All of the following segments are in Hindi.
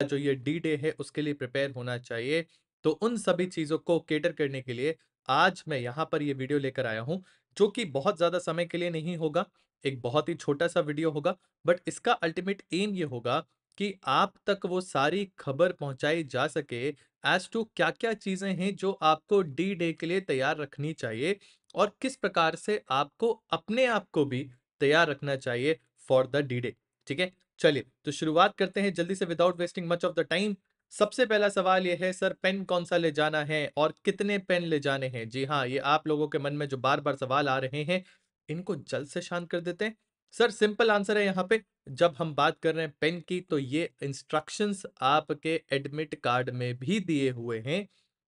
जो ये डी डे है, उसके लिए प्रिपेयर होना चाहिए। तो उन सभी चीज़ों को केटर करने के लिए आज मैं यहाँ पर ये वीडियो लेकर आया हूँ, जो कि बहुत ज़्यादा समय के लिए नहीं होगा, एक बहुत ही छोटा सा वीडियो होगा, बट इसका अल्टीमेट एम ये होगा कि आप तक वो सारी खबर पहुंचाई जा सके एज टू क्या क्या चीज़ें हैं जो आपको डी डे के लिए तैयार रखनी चाहिए और किस प्रकार से आपको अपने आप को भी तैयार रखना चाहिए फॉर द डी डे ठीक है? चलिए तो शुरुआत करते हैं जल्दी से without wasting much of the time सबसे पहला सवाल ये है, सर पेन कौन सा ले जाना है और कितने पेन ले जाने हैं? जी हाँ ये आप लोगों के मन में जो बार बार सवाल आ रहे हैं, इनको जल्द से शांत कर देते हैं। सर सिंपल आंसर है यहाँ पे। जब हम बात कर रहे हैं पेन की तो ये इंस्ट्रक्शंस आपके एडमिट कार्ड में भी दिए हुए हैं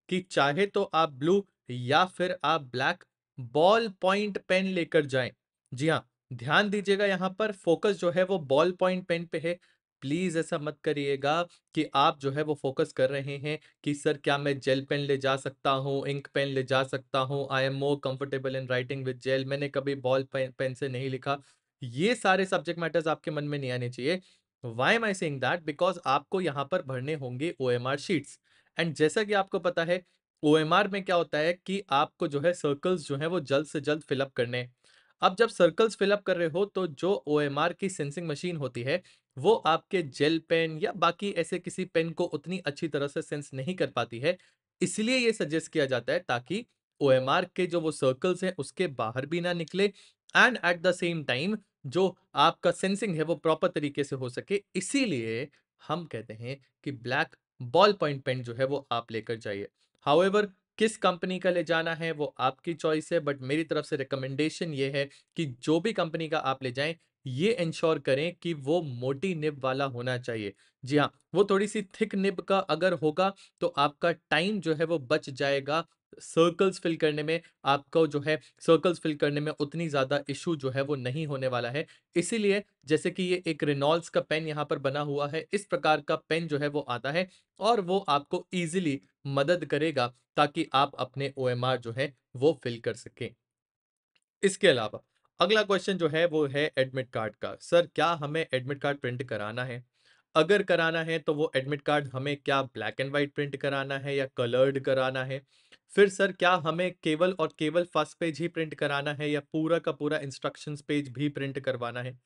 कि चाहे तो आप ब्लू या फिर आप ब्लैक बॉल पॉइंट पेन लेकर जाएँ। जी हाँ ध्यान दीजिएगा यहाँ पर फोकस जो है वो बॉल पॉइंट पेन पे है। प्लीज़ ऐसा मत करिएगा कि आप जो है वो फोकस कर रहे हैं कि सर क्या मैं जेल पेन ले जा सकता हूँ इंक पेन ले जा सकता हूँ I am more comfortable in writing with gel मैंने कभी बॉल पेन से नहीं लिखा। ये सारे सब्जेक्ट मैटर्स आपके मन में नहीं आने चाहिए। Why am I saying that because आपको यहाँ पर भरने होंगे O M R sheets and जैसा कि आपको पता है ओ एम आर में क्या होता है कि आपको जो है सर्कल्स जो है वो जल्द से जल्द फिलअप करने हैं। अब जब सर्कल्स फिलअप कर रहे हो तो जो ओएमआर की सेंसिंग मशीन होती है, वो आपके जेल पेन या बाकी ऐसे किसी पेन को उतनी अच्छी तरह से सेंस नहीं कर पाती है। इसलिए ये सजेस्ट किया जाता है ताकि ओएमआर के जो वो सर्कल्स हैं, उसके बाहर भी ना निकले and at the same time जो आपका सेंसिंग है, वो प्रॉपर तरीके से हो सके। इसीलिए हम कहते हैं कि ब्लैक बॉल पॉइंट पेन जो है, वो आप लेकर जाइए। हाउएवर किस कंपनी का ले जाना है, वो आपकी चॉइस है, बट मेरी तरफ़ से रिकमेंडेशन ये है कि जो भी कंपनी का आप ले जाएँ, ये इंश्योर करें कि वो मोटी निब वाला होना चाहिए। जी हाँ वो थोड़ी सी थिक निब का अगर होगा तो आपका टाइम जो है वो बच जाएगा सर्कल्स फिल करने में आपको जो है सर्कल्स फिल करने में उतनी ज़्यादा इशू जो है वो नहीं होने वाला है। इसीलिए जैसे कि ये एक रिनॉल्ड्स का पेन यहाँ पर बना हुआ है, इस प्रकार का पेन जो है वो आता है और वो आपको ईजिली मदद करेगा ताकि आप अपने ओएमआर जो है वो फिल कर सकें। इसके अलावा अगला क्वेश्चन जो है वो है एडमिट कार्ड का। सर, क्या हमें एडमिट कार्ड प्रिंट कराना है? अगर कराना है तो वो एडमिट कार्ड हमें क्या ब्लैक एंड वाइट प्रिंट कराना है या कलर्ड कराना है? फिर सर क्या हमें केवल और केवल फ़र्स्ट पेज ही प्रिंट कराना है या पूरा का पूरा इंस्ट्रक्शंस पेज भी प्रिंट करवाना है?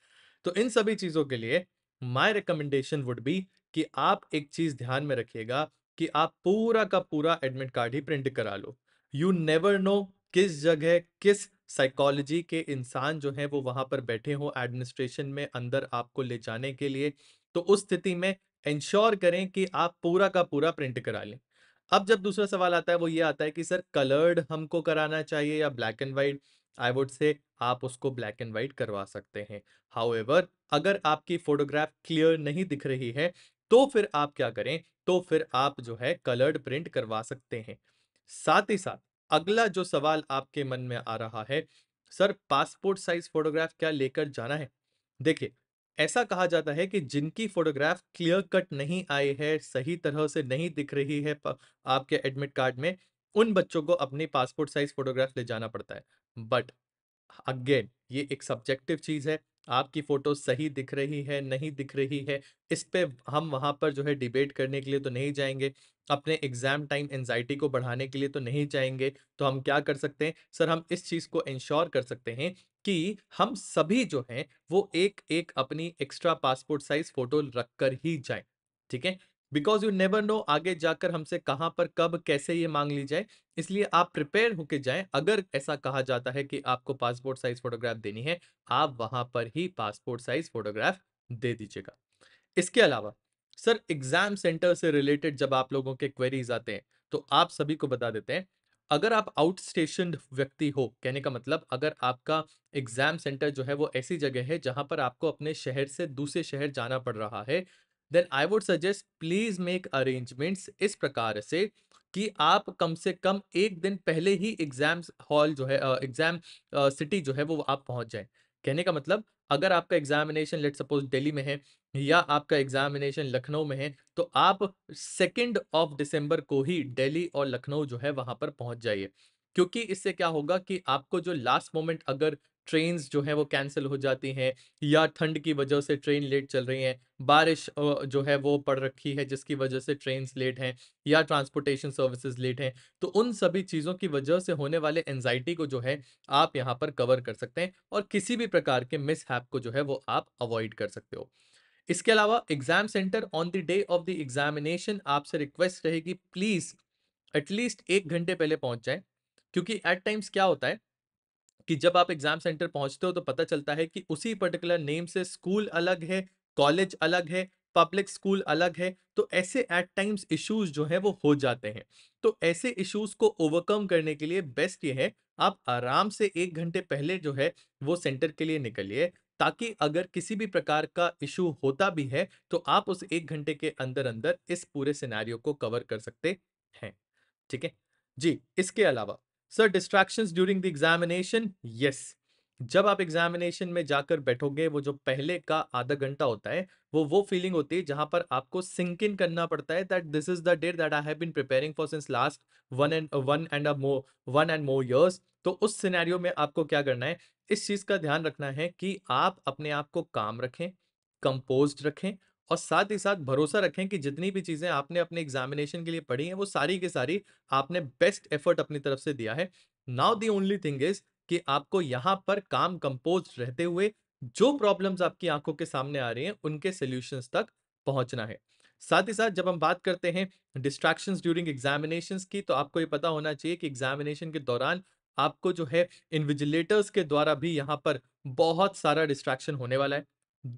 तो इन सभी चीज़ों के लिए माय रिकमेंडेशन वुड बी कि आप एक चीज़ ध्यान में रखिएगा कि आप पूरा का पूरा एडमिट कार्ड ही प्रिंट करा लो। यू नेवर नो किस जगह, किस साइकोलॉजी के इंसान जो है वो वहाँ पर बैठे हो एडमिनिस्ट्रेशन में अंदर आपको ले जाने के लिए। तो उस स्थिति में इंश्योर करें कि आप पूरा का पूरा प्रिंट करा लें। अब जब दूसरा सवाल आता है, वो ये आता है कि, सर, कलर्ड हमको कराना चाहिए या black and white? I would say, आप उसको ब्लैक एंड वाइट करवा सकते हैं। हाउएवर, अगर आपकी फोटोग्राफ क्लियर नहीं दिख रही है तो फिर आप क्या करें? तो फिर आप जो है, कलर्ड प्रिंट करवा सकते हैं। साथ ही साथ, अगला जो सवाल आपके मन में आ रहा है, सर, पासपोर्ट साइज़ फोटोग्राफ क्या लेकर जाना है? देखिए ऐसा कहा जाता है कि जिनकी फोटोग्राफ क्लियर कट नहीं आई है, सही तरह से नहीं दिख रही है आपके एडमिट कार्ड में, उन बच्चों को अपनी पासपोर्ट साइज़ फोटोग्राफ ले जाना पड़ता है। बट, अगेन, ये एक सब्जेक्टिव चीज़ है। आपकी फ़ोटो सही दिख रही है, नहीं दिख रही है, इस पे हम वहाँ पर जो है डिबेट करने के लिए तो नहीं जाएँगे, अपने एग्ज़ाम टाइम एनजाइटी को बढ़ाने के लिए तो नहीं जाएँगे तो हम क्या कर सकते हैं? सर, हम इस चीज़ को इंश्योर कर सकते हैं कि हम सभी जो हैं, वो एक एक अपनी एक्स्ट्रा पासपोर्ट साइज़ फ़ोटो रख कर ही जाए, ठीक है? बिकॉज़ यू नेवर नो आगे जाकर हमसे कहाँ पर, कब, कैसे ये मांग ली जाए। इसलिए आप प्रिपेयर होके जाएँ। अगर ऐसा कहा जाता है कि आपको पासपोर्ट साइज़ फोटोग्राफ देनी है, आप वहाँ पर ही पासपोर्ट साइज़ फोटोग्राफ दे दीजिएगा। इसके अलावा, सर, एग्ज़ाम सेंटर से रिलेटेड जब आप लोगों के क्वेरीज आते हैं तो आप सभी को बता देते हैं, अगर आप आउट स्टेशन व्यक्ति हो, कहने का मतलब अगर आपका एग्ज़ाम सेंटर जो है वो ऐसी जगह है जहाँ पर आपको अपने शहर से दूसरे शहर जाना पड़ रहा है then I would suggest please make arrangements इस प्रकार से कि आप कम से कम एक दिन पहले ही एग्ज़ाम हॉल जो है एग्ज़ाम सिटी जो है वो आप पहुँच जाए। कहने का मतलब अगर आपका एग्जामिनेशन लेट सपोज़ दिल्ली में है या आपका एग्जामिनेशन लखनऊ में है तो आप सेकेंड ऑफ़ दिसंबर को ही दिल्ली और लखनऊ जो है वहाँ पर पहुँच जाइए। क्योंकि इससे क्या होगा कि आपको जो लास्ट मोमेंट अगर ट्रेन्स जो हैं वो कैंसिल हो जाती हैं या ठंड की वजह से ट्रेन लेट चल रही हैं, बारिश जो है वो पड़ रखी है जिसकी वजह से ट्रेन्स लेट हैं या ट्रांसपोर्टेशन सर्विसेज़ लेट हैं। तो उन सभी चीज़ों की वजह से होने वाले एनजाइटी को जो है आप यहाँ पर कवर कर सकते हैं और किसी भी प्रकार के मिसहैप को जो है वो आप अवॉइड कर सकते हो। इसके अलावा exam centre on the day of the examination आपसे रिक्वेस्ट रहेगी प्लीज़ एटलीस्ट एक घंटे पहले पहुँच जाएँ। क्योंकि एट टाइम्स क्या होता है कि जब आप एग्ज़ाम सेंटर पहुँचते हो तो पता चलता है कि उसी पर्टिकुलर नेम से स्कूल अलग है, कॉलेज अलग है, पब्लिक स्कूल अलग है, तो ऐसे एट टाइम्स इश्यूज़ जो हैं वो हो जाते हैं। तो ऐसे इश्यूज़ को ओवरकम करने के लिए बेस्ट ये है, आप आराम से एक घंटे पहले जो है वो सेंटर के लिए निकलिए, ताकि अगर किसी भी प्रकार का इशू होता भी है, तो आप उस एक घंटे के अंदर-अंदर इस पूरे सिनेरियो को कवर कर सकते हैं। ठीक है? जी, इसके अलावा sir distractions during the examination yes जब आप एग्जामिनेशन में जाकर बैठोगे, वो जो पहले का आधा घंटा होता है, वो वो फीलिंग होती है जहाँ पर आपको सिंक इन करना पड़ता है that this is the date that I have been preparing for since last one and one and more one and more years तो उस सिनेरियो में आपको क्या करना है? इस चीज़ का ध्यान रखना है कि आप अपने आप को काम रखें कंपोज्ड रखें और साथ ही साथ भरोसा रखें कि जितनी भी चीज़ें आपने अपने एग्जामिनेशन के लिए पढ़ी हैं, वो सारी की सारी आपने बेस्ट एफर्ट अपनी तरफ़ से दिया है। Now the only thing is कि आपको यहाँ पर काम कंपोज रहते हुए जो प्रॉब्लम्स आपकी आँखों के सामने आ रही हैं, उनके सोल्यूशंस तक पहुँचना है। साथ ही साथ जब हम बात करते हैं डिस्ट्रैक्शंस ड्यूरिंग एग्जामिनेशंस की तो आपको ये पता होना चाहिए कि एग्जामिनेशन के दौरान आपको जो है इन्विजिलेटर्स के द्वारा भी यहाँ पर बहुत सारा डिस्ट्रैक्शन होने वाला है।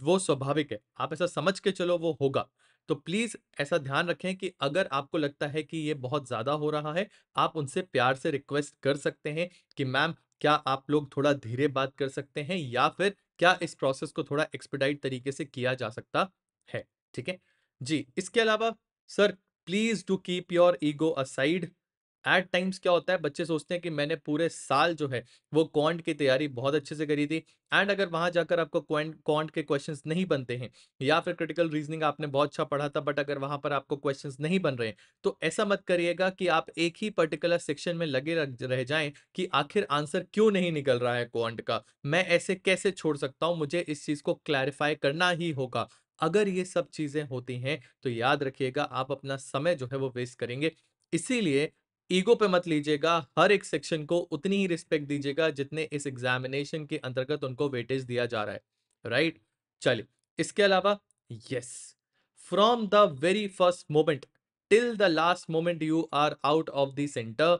वो स्वाभाविक है, आप ऐसा समझ के चलो वो होगा। तो प्लीज़ ऐसा ध्यान रखें कि अगर आपको लगता है कि ये बहुत ज़्यादा हो रहा है, आप उनसे प्यार से रिक्वेस्ट कर सकते हैं कि, मैम, क्या आप लोग थोड़ा धीरे बात कर सकते हैं या फिर क्या इस प्रोसेस को थोड़ा एक्सपेडाइट तरीके से किया जा सकता है? ठीक है? जी, इसके अलावा, sir, please do keep your ego aside at times क्या होता है, बच्चे सोचते हैं कि मैंने पूरे साल जो है, वो क्वांट की तैयारी बहुत अच्छे से करी थी एंड अगर वहाँ जाकर आपको क्वांट के क्वेश्चंस नहीं बनते हैं या फिर क्रिटिकल रीजनिंग आपने बहुत अच्छा पढ़ा था बट अगर वहाँ पर आपको क्वेश्चंस नहीं बन रहे तो ऐसा मत करिएगा कि आप एक ही पर्टिकुलर सेक्शन में लगे रह जाएँ कि आखिर आंसर क्यों नहीं निकल रहा है क्वांट का? मैं ऐसे कैसे छोड़ सकता हूँ? मुझे इस चीज़ को क्लैरिफाई करना ही होगा। अगर ये सब चीज़ें होती हैं तो याद रखिएगा आप अपना समय जो है, वो वेस्ट करेंगे। इसीलिए ईगो पे मत लीजिएगा, हर एक सेक्शन को उतनी ही रिस्पेक्ट दीजिएगा जितने इस एग्जामिनेशन के अंतर्गत उनको वेटेज दिया जा रहा है, राइट? चलिए, इसके अलावा yes from the very first moment till the last moment you are out of the centre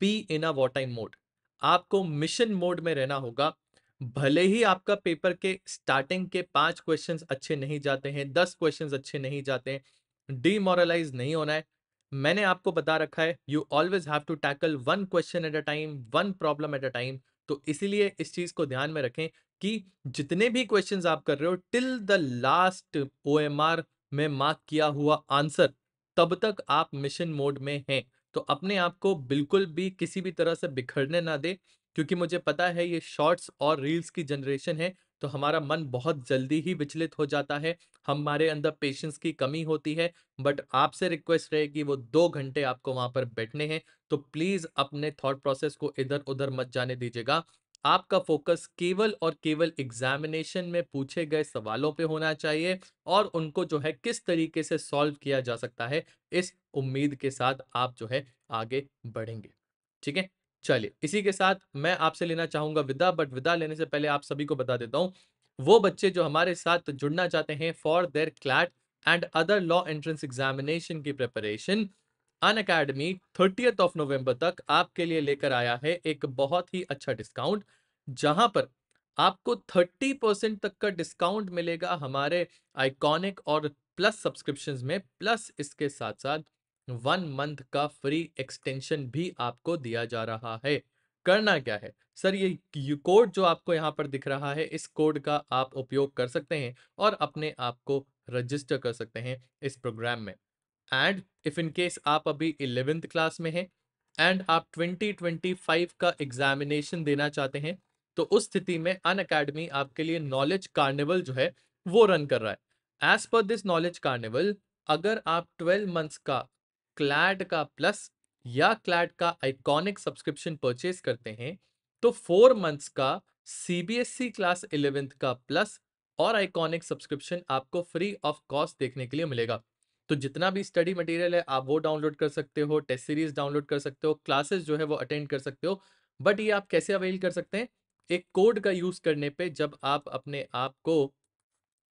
be in a war time mode आपको मिशन मोड में रहना होगा, भले ही आपका पेपर के स्टार्टिंग के पाँच क्वेश्चंस अच्छे नहीं जाते हैं, दस क्वेश्चंस अच्छे नहीं जाते हैं डीमोरलाइज नहीं होना है मैंने आपको बता रखा है you always have to tackle one question at a time one problem at a time तो इसीलिए इस चीज़ को ध्यान में रखें कि जितने भी क्वेश्चंस आप कर रहे हो टिल द लास्ट ओएमआर में मार्क किया हुआ आंसर तब तक आप मिशन मोड में हैं। तो अपने आप को बिल्कुल भी किसी भी तरह से बिखरने ना दे, क्योंकि मुझे पता है ये शॉर्ट्स और रील्स की जनरेशन है तो हमारा मन बहुत जल्दी ही विचलित हो जाता है, हमारे अंदर पेशेंस की कमी होती है, बट आपसे रिक्वेस्ट रहेगी वो दो घंटे आपको वहाँ पर बैठने हैं तो प्लीज़ अपने थॉट प्रोसेस को इधर उधर मत जाने दीजिएगा। आपका फोकस केवल और केवल एग्जामिनेशन में पूछे गए सवालों पे होना चाहिए और उनको जो है किस तरीके से सॉल्व किया जा सकता है, इस उम्मीद के साथ आप जो है आगे बढ़ेंगे। ठीक है? चलिए, इसी के साथ मैं आपसे लेना चाहूँगा विदा, बट विदा लेने से पहले आप सभी को बता देता हूँ, वो बच्चे जो हमारे साथ जुड़ना चाहते हैं for their CLAT and other law entrance examination की preparation Unacademy thirtieth of November तक आपके लिए लेकर आया है एक बहुत ही अच्छा डिस्काउंट जहाँ पर आपको थर्टी परसेंट तक का डिस्काउंट मिलेगा हमारे आइकॉनिक और प्लस सब्सक्रिप्शन में प्लस इसके साथ साथ वन मंथ का फ्री एक्सटेंशन भी आपको दिया जा रहा है। करना क्या है? सर, ये कोड जो आपको यहाँ पर दिख रहा है, इस कोड का आप उपयोग कर सकते हैं और अपने आप को रजिस्टर कर सकते हैं इस प्रोग्राम में। एंड इफ़ इन केस आप अभी इलेवेंथ क्लास में हैं एंड आप 2025 का एग्जामिनेशन देना चाहते हैं तो उस स्थिति में अन अकेडमी आपके लिए नॉलेज कार्निवल जो है, वो रन कर रहा है। As per this knowledge carnival, अगर आप 12 मंथ्स का क्लैड का प्लस या क्लैड का आइकॉनिक सब्सक्रिप्शन परचेज करते हैं तो फोर मंथ्स का सीबीएसई क्लास 11th का प्लस और आइकॉनिक सब्सक्रिप्शन आपको फ्री ऑफ़ कॉस्ट देखने के लिए मिलेगा। तो जितना भी स्टडी मटेरियल है, आप वो डाउनलोड कर सकते हो, टेस्ट सीरीज़ डाउनलोड कर सकते हो, क्लासेस जो है वो अटेंड कर सकते हो, बट ये आप कैसे अवेल कर सकते हैं? एक कोड का यूज़ करने पे जब आप अपने आप को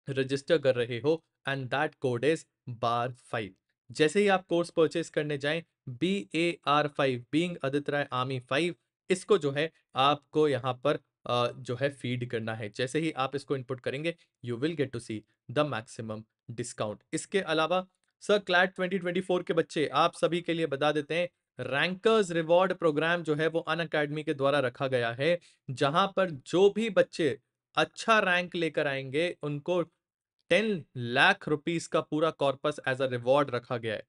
रजिस्टर कर रहे हो, and that code is bar five. जैसे ही आप कोर्स परचेस करने जाएँ B A R five being Aditya Rai army five इसको जो है, आपको यहाँ पर जो है फ़ीड करना है। जैसे ही आप इसको इनपुट करेंगे you will get to see the maximum discount इसके अलावा सर क्लैट 2024 के बच्चे, आप सभी के लिए बता देते हैं रैंकर्स रिवॉर्ड प्रोग्राम जो है, वो अन अकेडमी के द्वारा रखा गया है, जहाँ पर जो भी बच्चे अच्छा रैंक लेकर आएँगे, उनको टेन लाख रुपीस का पूरा कॉर्पस एज अ रिवॉर्ड रखा गया है।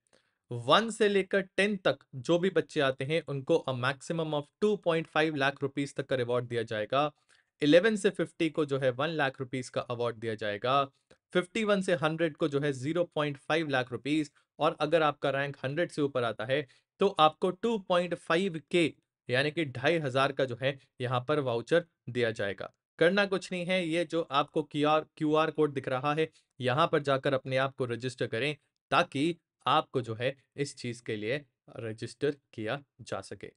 वन से लेकर टेन तक जो भी बच्चे आते हैं, उनको अ, maximum of two point five lakh rupees तक का रिवॉर्ड दिया जाएगा। इलेवन से फिफ्टी को जो है वन लाख रुपीस का अवार्ड दिया जाएगा। फिफ्टी वन से हंड्रेड को जो है zero point five lakh rupees और अगर आपका रैंक हंड्रेड से ऊपर आता है तो आपको टू पॉइंट फाइव के, यानी कि ढाई हज़ार का जो है, यहाँ पर वाउचर दिया जाएगा। करना कुछ नहीं है, ये जो आपको क्यू आर कोड दिख रहा है, यहाँ पर जाकर अपने आप को रजिस्टर करें, ताकि आपको जो है इस चीज़ के लिए रजिस्टर किया जा सके।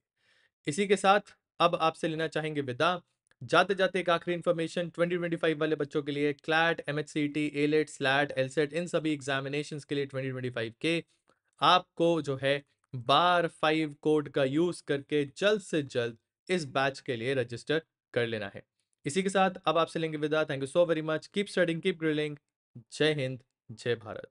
इसी के साथ अब आपसे लेना चाहेंगे विदा। जाते जाते एक आखिरी इन्फॉर्मेशन 2025 वाले बच्चों के लिए CLAT M H C T AILET SLAT LSAT इन सभी एग्जामिनेशन के लिए 2025 के आपको जो है बार फाइव कोड का यूज़ करके जल्द से जल्द इस बैच के लिए रजिस्टर कर लेना है। इसी के साथ अब आपसे लेंगे विदा। Thank you so very much keep studying keep grilling Jai Hind, Jai Bharat.